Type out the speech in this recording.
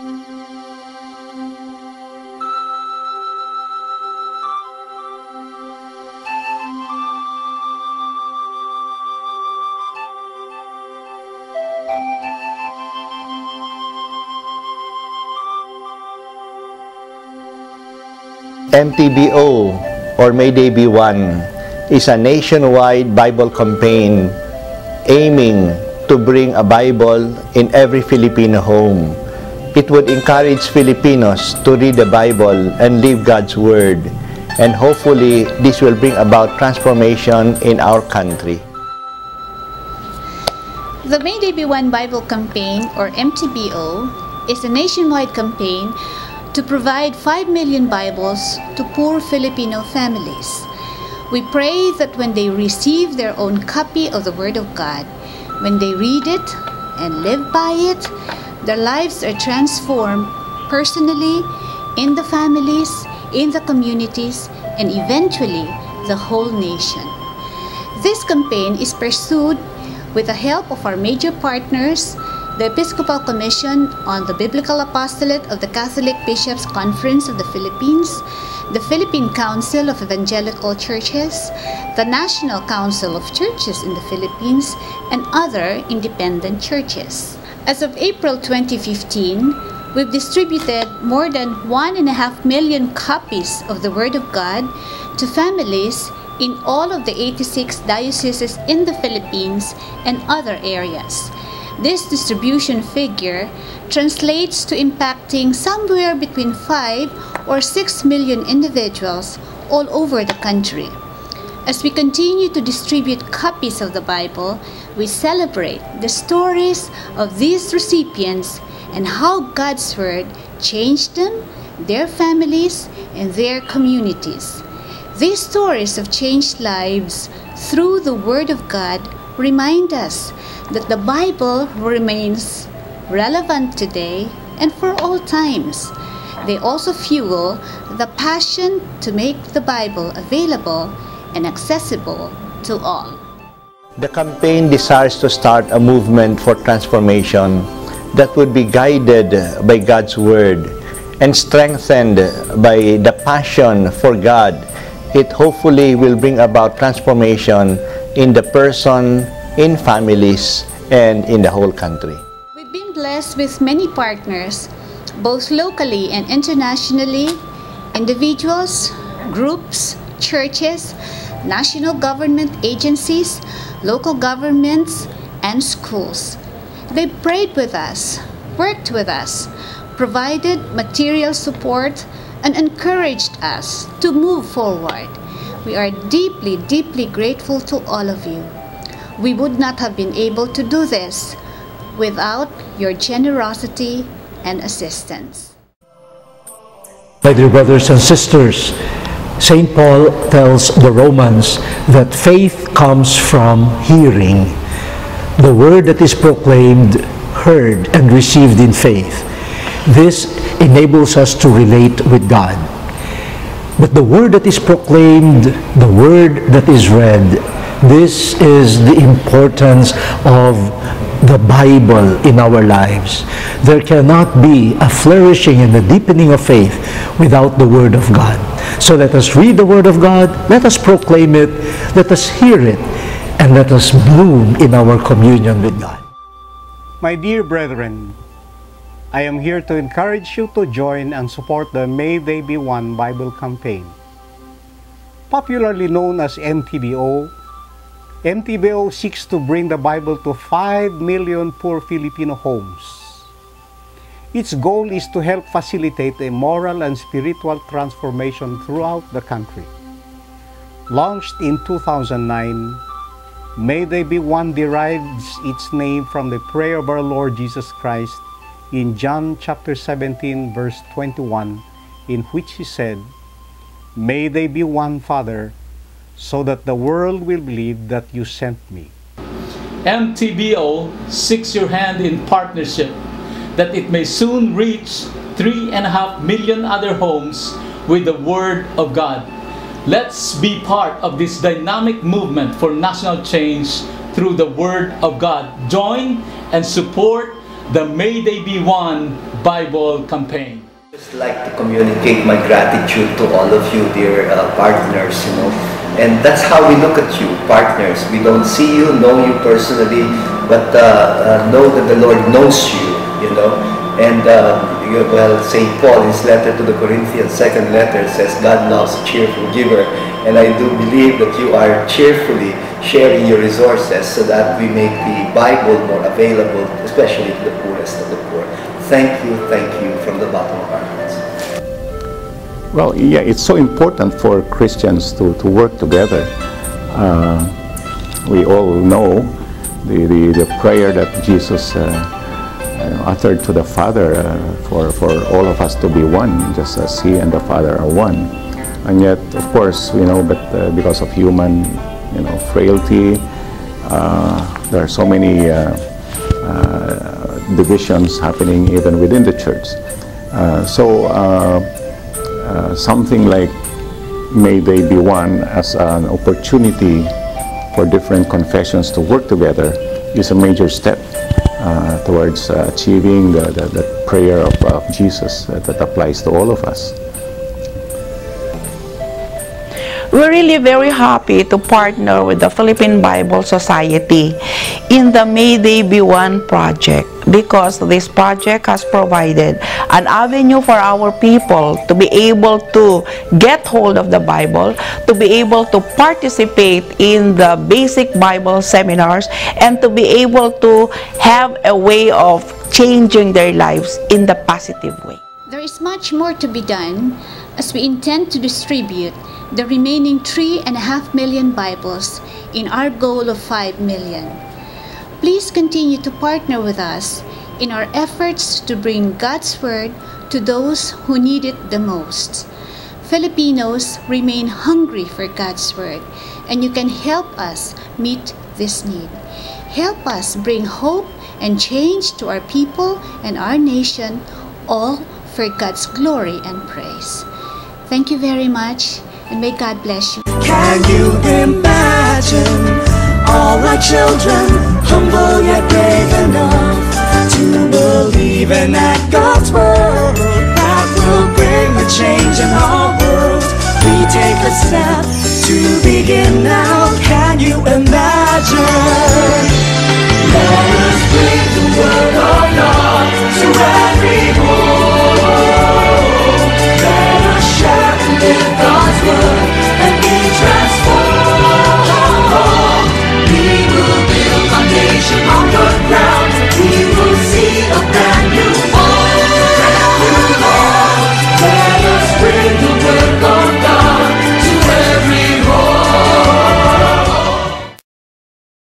MTBO or May Day Be One is a nationwide Bible campaign aiming to bring a Bible in every Filipino home. It would encourage Filipinos to read the Bible and live God's Word. And hopefully, this will bring about transformation in our country. The May They Be One Bible Campaign, or MTBO, is a nationwide campaign to provide 5 million Bibles to poor Filipino families. We pray that when they receive their own copy of the Word of God, when they read it and live by it, their lives are transformed personally, in the families, in the communities, and eventually the whole nation. This campaign is pursued with the help of our major partners the Episcopal Commission on the Biblical Apostolate of the Catholic Bishops' Conference of the Philippines, the Philippine Council of Evangelical Churches, the National Council of Churches in the Philippines, and other independent churches. As of April 2015, we've distributed more than 1.5 million copies of the Word of God to families in all of the 86 dioceses in the Philippines and other areas. This distribution figure translates to impacting somewhere between 5 or 6 million individuals all over the country. As we continue to distribute copies of the Bible, we celebrate the stories of these recipients and how God's Word changed them, their families, and their communities. These stories of changed lives through the Word of God remind us that the Bible remains relevant today and for all times. They also fuel the passion to make the Bible available and accessible to all. The campaign desires to start a movement for transformation that would be guided by God's Word and strengthened by the passion for God. It hopefully will bring about transformation in the person in families, and in the whole country. We've been blessed with many partners, both locally and internationally, individuals, groups, churches, national government agencies, local governments, and schools. They prayed with us, worked with us, provided material support, and encouraged us to move forward. We are deeply, deeply grateful to all of you. We would not have been able to do this without your generosity and assistance. My dear brothers and sisters, St. Paul tells the Romans that faith comes from hearing. The word that is proclaimed, heard, and received in faith. This enables us to relate with God. But the word that is proclaimed, the word that is read, this is the importance of the Bible in our lives. There cannot be a flourishing and a deepening of faith without the Word of God. So let us read the Word of God, let us proclaim it, let us hear it, and let us bloom in our communion with God. My dear brethren, I am here to encourage you to join and support the May They Be One Bible campaign. Popularly known as MTBO, MTBO seeks to bring the Bible to 5 million poor Filipino homes. Its goal is to help facilitate a moral and spiritual transformation throughout the country. Launched in 2009, May They Be One derives its name from the prayer of our Lord Jesus Christ in John chapter 17 verse 21 in which he said, May they be one, Father, so that the world will believe that you sent me. MTBO seeks your hand in partnership that it may soon reach three and a half million other homes with the Word of God. Let's be part of this dynamic movement for national change through the Word of God. Join and support the May They Be One Bible campaign. just like to communicate my gratitude to all of you, dear uh, partners, you know. And that's how we look at you, partners. We don't see you, know you personally, but uh, uh, know that the Lord knows you, you know. And uh, well, St. Paul, his letter to the Corinthians, second letter, says God loves a cheerful giver. And I do believe that you are cheerfully sharing your resources so that we make the Bible more available, especially to the poorest of the poor. Thank you, thank you Well, yeah, it's so important for Christians to, to work together. Uh, we all know the, the, the prayer that Jesus uh, uh, uttered to the Father uh, for, for all of us to be one, just as He and the Father are one. And yet, of course, you know, but uh, because of human, you know, frailty, uh, there are so many divisions happening even within the church. So. Uh, something like May They Be One as an opportunity for different confessions to work together is a major step uh, towards uh, achieving the, the, the prayer of, of Jesus uh, that applies to all of us. We're really very happy to partner with the Philippine Bible Society in the May They Be One project because this project has provided an avenue for our people to be able to get hold of the Bible, to be able to participate in the basic Bible seminars, and to be able to have a way of changing their lives in the positive way. There is much more to be done as we intend to distribute the remaining three and a half million Bibles in our goal of 5 million. Please continue to partner with us in our efforts to bring God's Word to those who need it the most. Filipinos remain hungry for God's Word, and you can help us meet this need. Help us bring hope and change to our people and our nation, all for God's glory and praise. Thank you very much, and may God bless you. Can you imagine all our children humble yet brave enough to believe in that God's word that will bring change in our world? We take a step to begin now. Can you imagine?